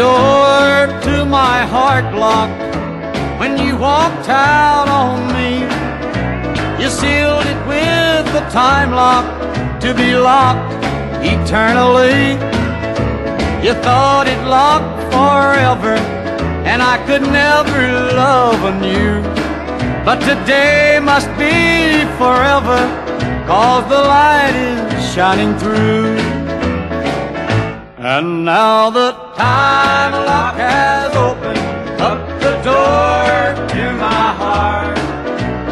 door to my heart locked when you walked out on me. You sealed it with the time lock to be locked eternally. You thought it locked forever and I could never love anew. But today must be forever cause the light is shining through. And now the time lock has opened up the door to my heart.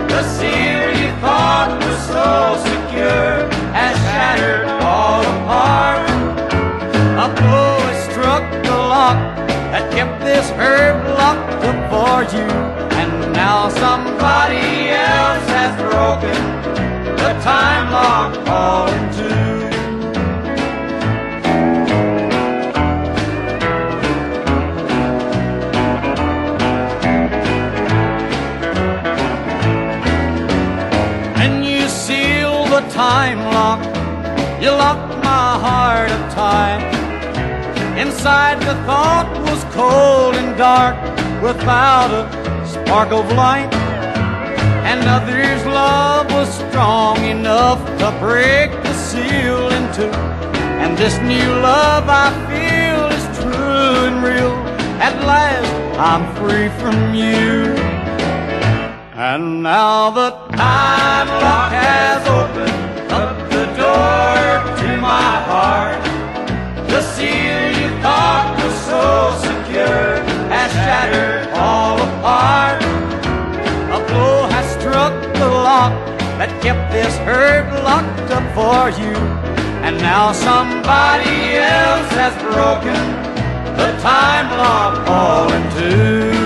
The seal you thought was so secure has shattered all apart. A blow has struck the lock that kept this herb locked up for you. And now somebody else has broken the time lock all in two. The time lock, you locked my heart of time. Inside the thought was cold and dark without a spark of light. And others' love was strong enough to break the seal in two. And this new love I feel is true and real. At last I'm free from you. And now the time lock that kept this herb locked up for you. And now somebody else has broken the time lock all in two.